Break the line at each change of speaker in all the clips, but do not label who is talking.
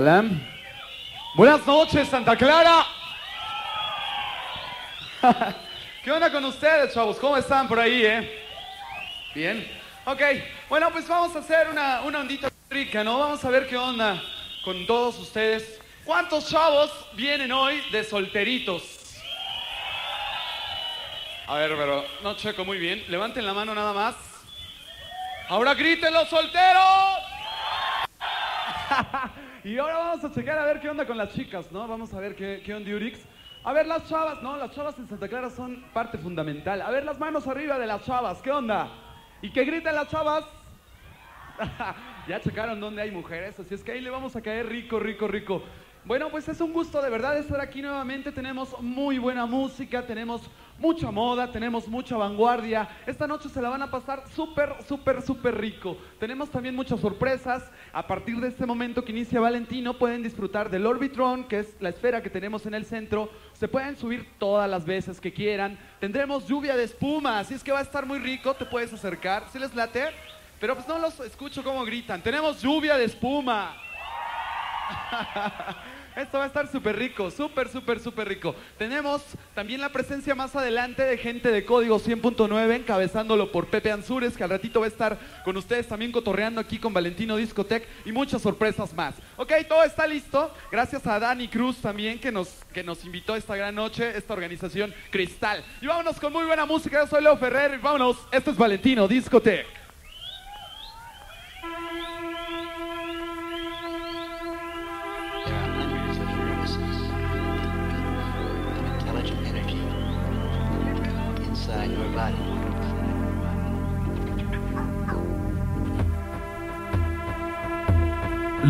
Hola. Buenas noches, Santa Clara. ¿Qué onda con ustedes, chavos? ¿Cómo están por ahí, eh? Bien. Ok, bueno, pues vamos a hacer una, una ondita rica, ¿no? Vamos a ver qué onda con todos ustedes. ¿Cuántos chavos vienen hoy de solteritos? A ver, pero no checo muy bien. Levanten la mano nada más. Ahora griten los solteros. y ahora vamos a checar a ver qué onda con las chicas, ¿no? Vamos a ver qué, qué onda Urix. A ver, las chavas, ¿no? Las chavas en Santa Clara son parte fundamental. A ver, las manos arriba de las chavas, ¿qué onda? Y que griten las chavas. ya checaron dónde hay mujeres, así es que ahí le vamos a caer rico, rico, rico. Bueno, pues es un gusto de verdad estar aquí nuevamente. Tenemos muy buena música, tenemos mucha moda, tenemos mucha vanguardia. Esta noche se la van a pasar súper, súper, súper rico. Tenemos también muchas sorpresas. A partir de este momento que inicia Valentino, pueden disfrutar del Orbitron, que es la esfera que tenemos en el centro. Se pueden subir todas las veces que quieran. Tendremos lluvia de espuma, así es que va a estar muy rico. Te puedes acercar. ¿Sí les late? Pero pues no los escucho cómo gritan. Tenemos lluvia de espuma. Esto va a estar súper rico, súper, súper, súper rico. Tenemos también la presencia más adelante de gente de código 100.9, encabezándolo por Pepe Ansures, que al ratito va a estar con ustedes también cotorreando aquí con Valentino Discotec y muchas sorpresas más. Ok, todo está listo. Gracias a Dani Cruz también que nos, que nos invitó esta gran noche, esta organización Cristal. Y vámonos con muy buena música. Yo soy Leo Ferrer y vámonos. Esto es Valentino Discotec.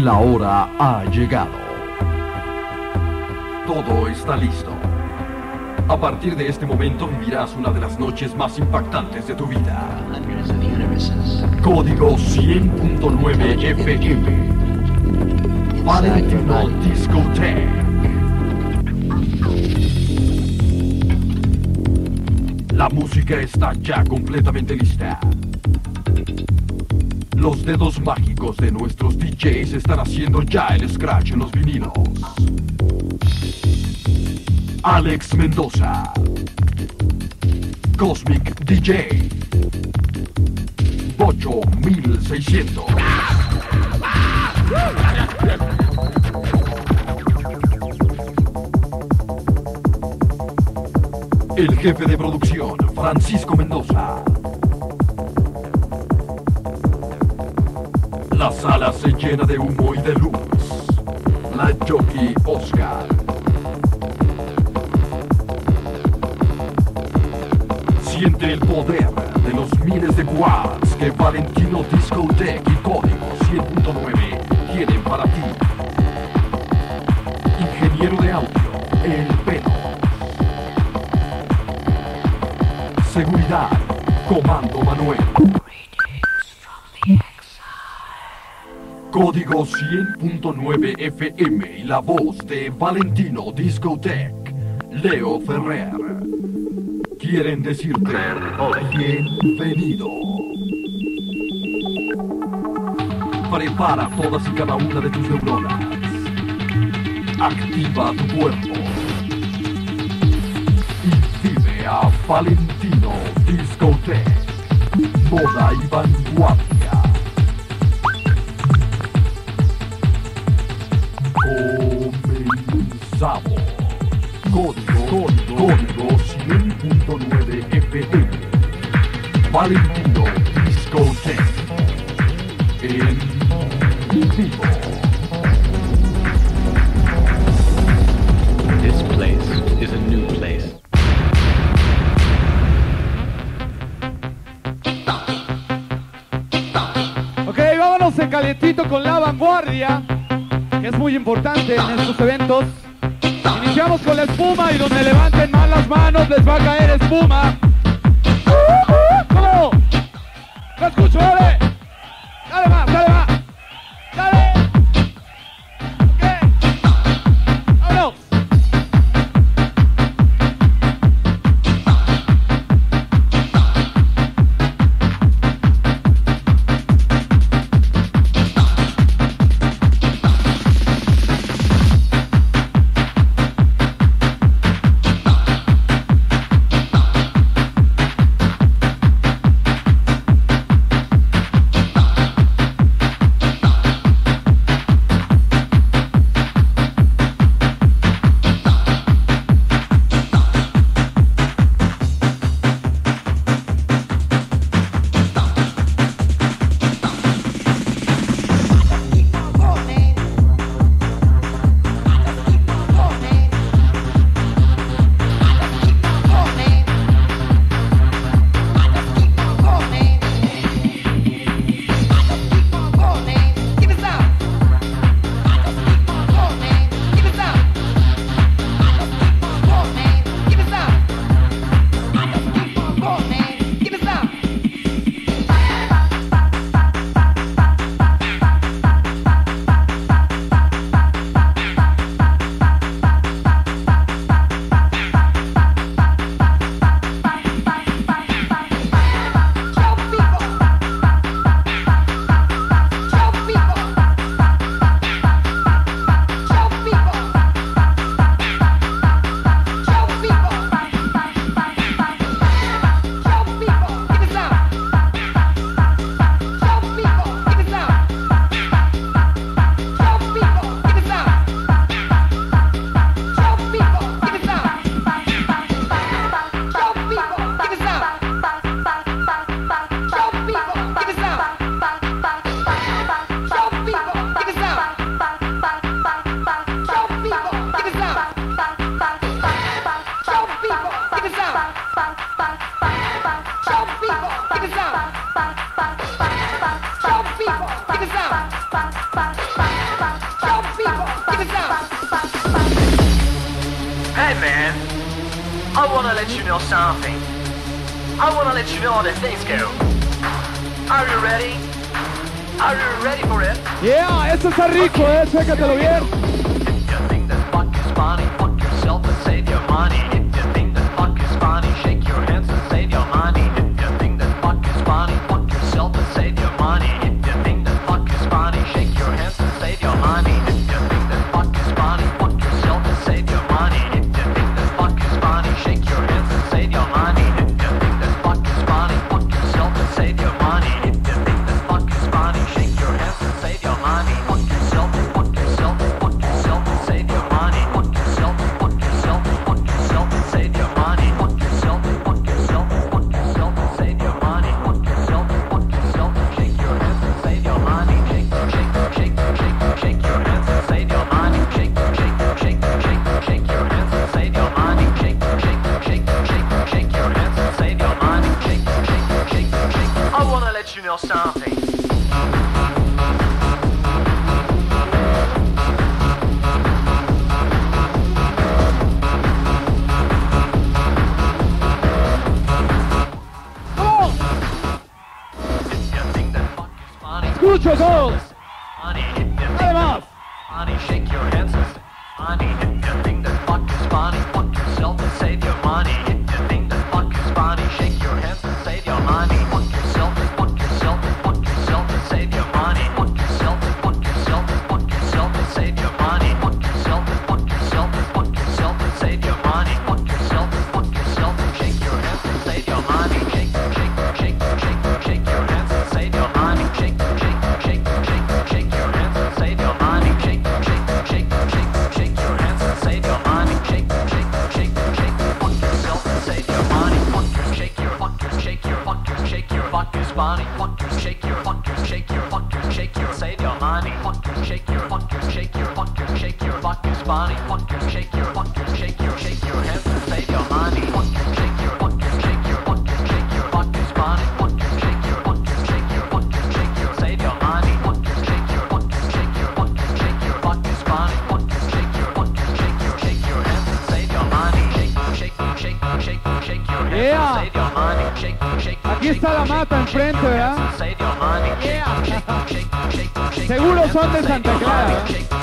La hora ha llegado. Todo está listo. A partir de este momento vivirás una de las noches más impactantes de tu vida. Código 100.9 FM. Valentino Discotech. La música está ya completamente lista. Los dedos mágicos de nuestros DJs están haciendo ya el scratch en los vinilos. Alex Mendoza. Cosmic DJ. Bocho 1600. El jefe de producción, Francisco Mendoza. La sala se llena de humo y de luz. La jockey Oscar. Siente el poder de los miles de watts que Valentino Discotech y Código 100.9 tienen para ti. Ingeniero de audio, El Pelo. Seguridad, Comando Manuel. Código 100.9 FM y la voz de Valentino Discotech, Leo Ferrer. Quieren decirte bienvenido. Prepara todas y cada una de tus neuronas. Activa tu cuerpo. Y vive a Valentino Discotech. Moda y vanguardia. Código, código, código 100.9 FM. Valentino Discotech. En vivo.
This place is a new place.
Ok, vámonos en calientito con la vanguardia, que es muy importante en estos eventos. Iniciamos con la espuma y donde levanten más las manos les va a caer espuma. ¿Cómo? ¡No escucho!
Are you ready for it?
Yeah, esto está rico, okay. eh, chécatelo bien.
You think fuck is funny, fuck yourself and save your money. Louisville Stomping. Ultra goals! Ani, hit them. Let
him
off! Shake your hands. Hit body. Fuck your, shake your, fuck your, shake your, shake your save your money. Fuck your, shake your, fuck your, shake your, fuck your, shake your, fuck your body. Fuck your, shake your, fuck your, shake your, fuck your, shake your, save your money. Fuck your, shake your, fuck your, shake your, fuck your, shake your, fuck your body. Fuck your, shake your, fuck your, shake your, shake your save your money. Shake, shake, shake, shake, shake your
yeah. Aquí está la mata enfrente, ¿verdad? Yeah. Seguro son de Santa Clara. ¿eh?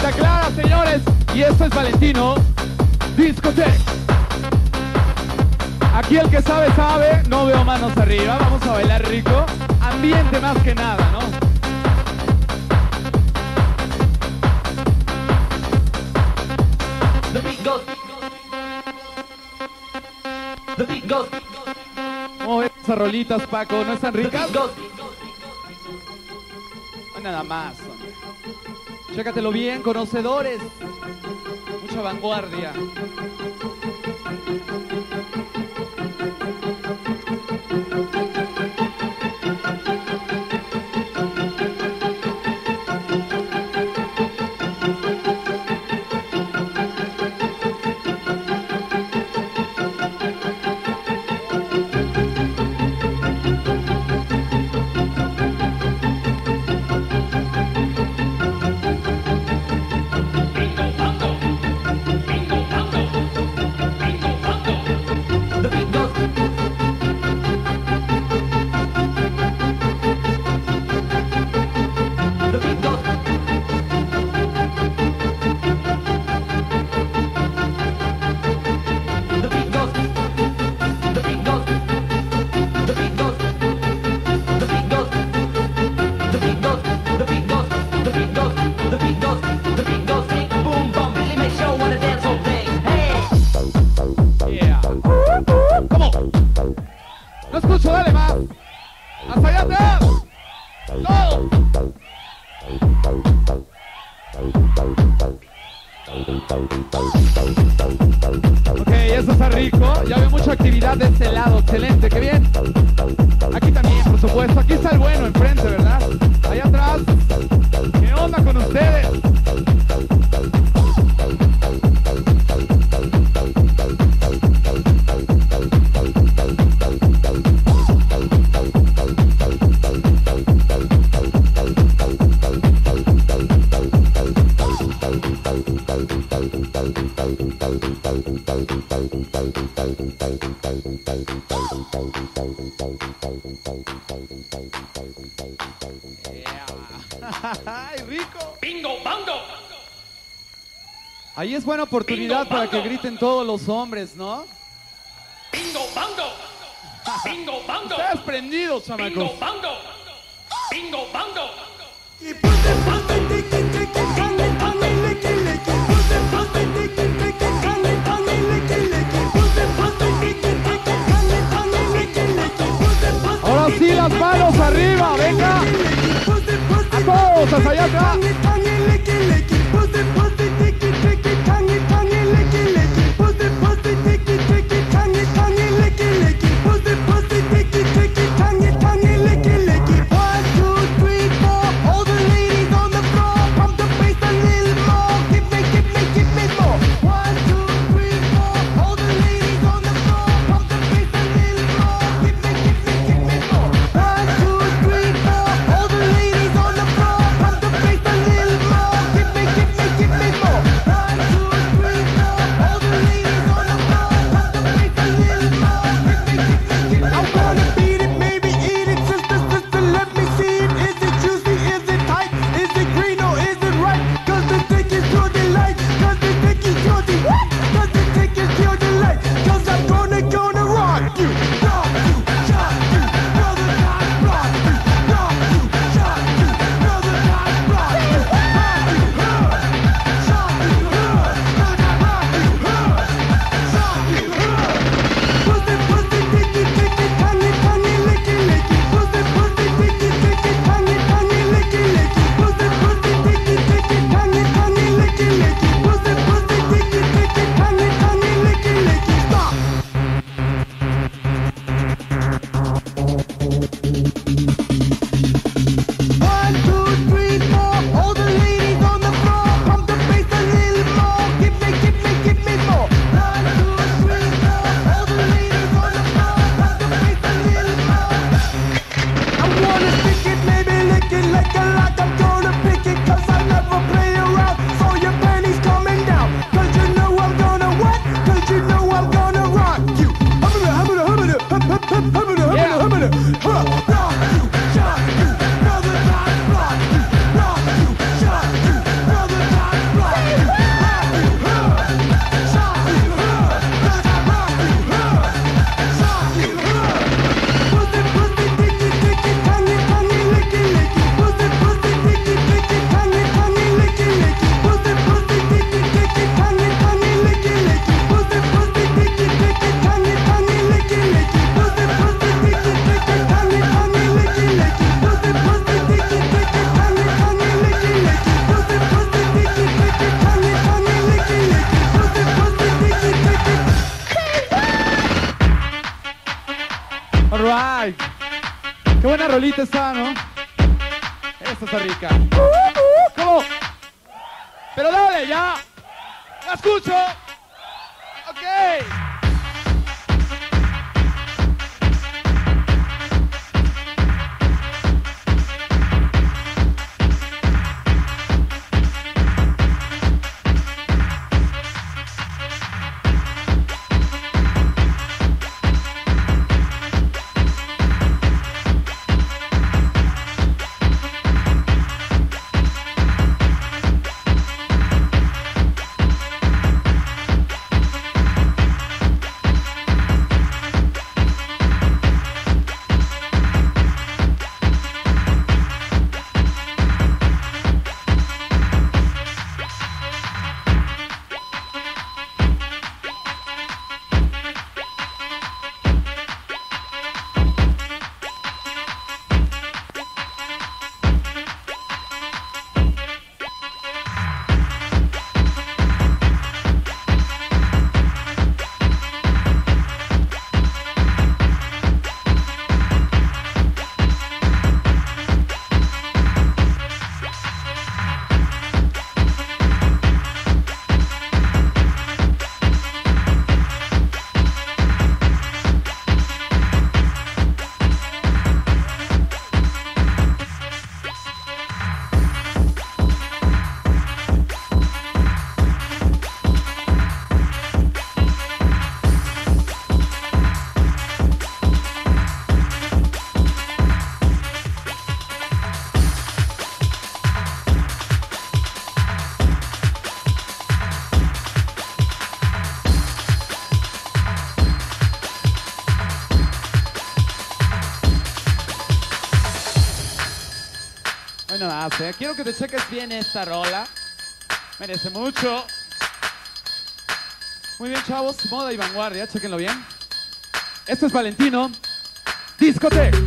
Santa Clara, señores. Y esto es Valentino Discotec. Aquí el que sabe, sabe. No veo manos arriba. Vamos a bailar rico. Ambiente más que nada, ¿no? Oh, esas rolitas, Paco, ¿no están ricas? Nada más. Chécatelo bien, conocedores. Mucha vanguardia.
lado, excelente, qué bien. Aquí también, por supuesto, aquí está el bueno enfrente, ¿verdad? Ahí es buena oportunidad para que griten todos los hombres, ¿no?
Bingo, bango. Bingo, bango.
Estás
prendido,
chamacos.
Bingo, bango. Bingo, bango.
Ahora sí, las manos arriba, venga. A todos, hasta allá atrás. Qué buena rolita está, ¿no? Esta está rica. Uh, uh, uh. ¿Cómo? Pero dale, ya. La escucho.
Eh, quiero que te cheques bien esta rola. Merece mucho. Muy bien, chavos. Moda y vanguardia, chequenlo bien. Esto es Valentino. Discoteca.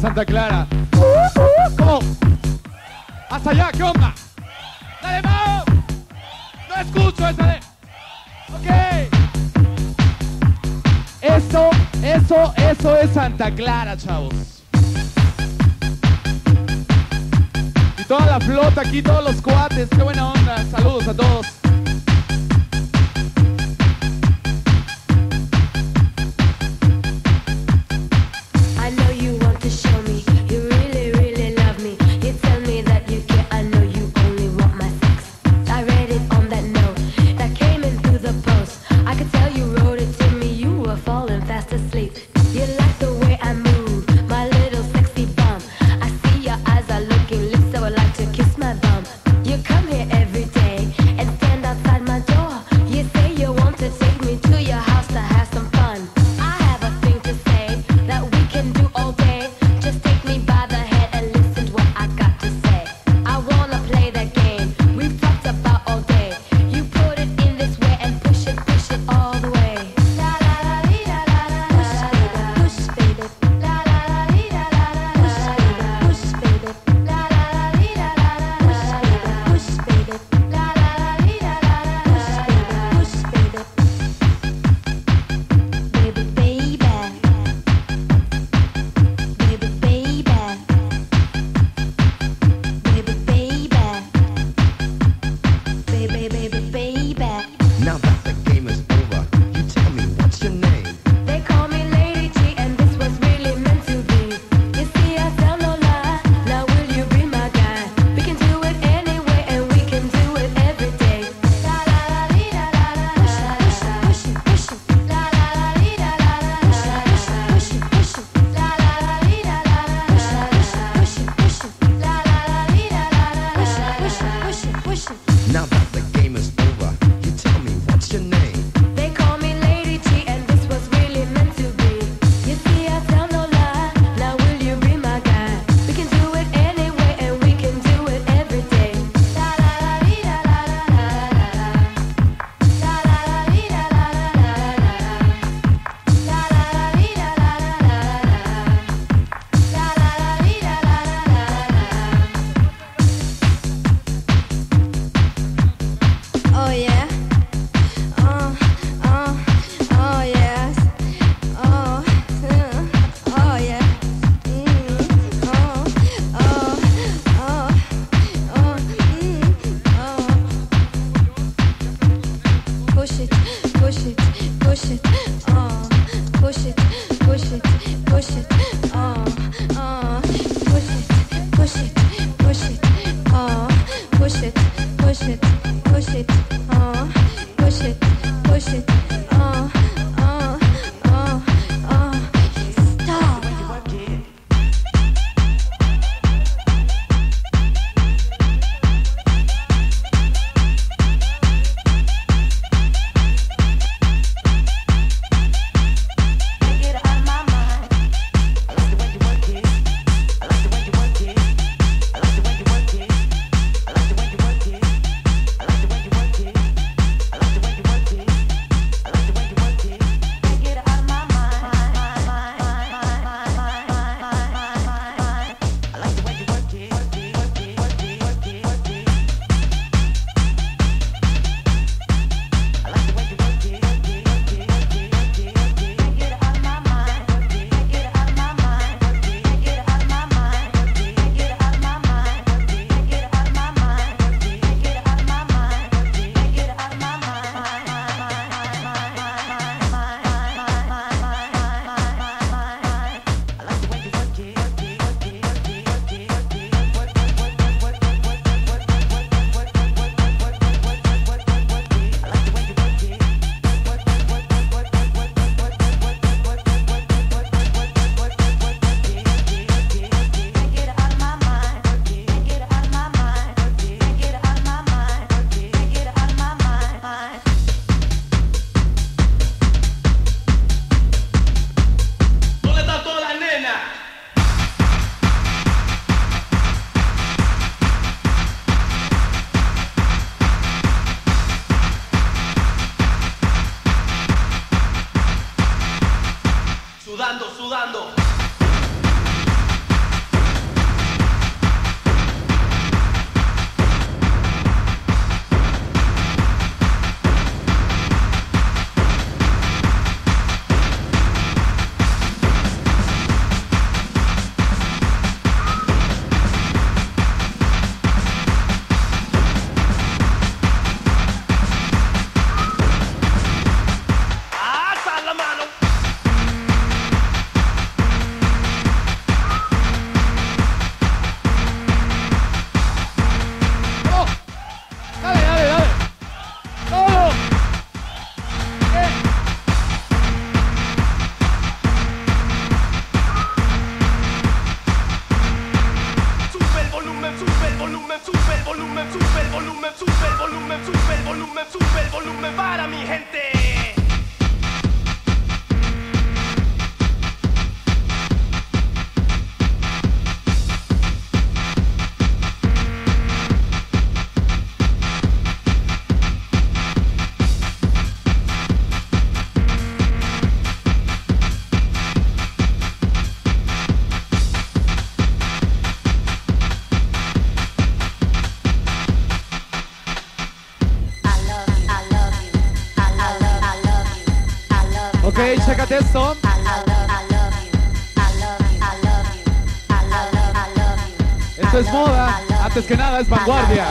Santa Clara. ¿Cómo? Hasta allá, ¿qué onda? ¡Dale, Mao! No escucho esa de... Ok. Eso, eso, eso es Santa Clara, chavos. Y toda la flota aquí, todos los cuates, qué buena onda. Saludos a todos.
You like the Okay, check out this
song. Esto es moda, antes que nada es vanguardia.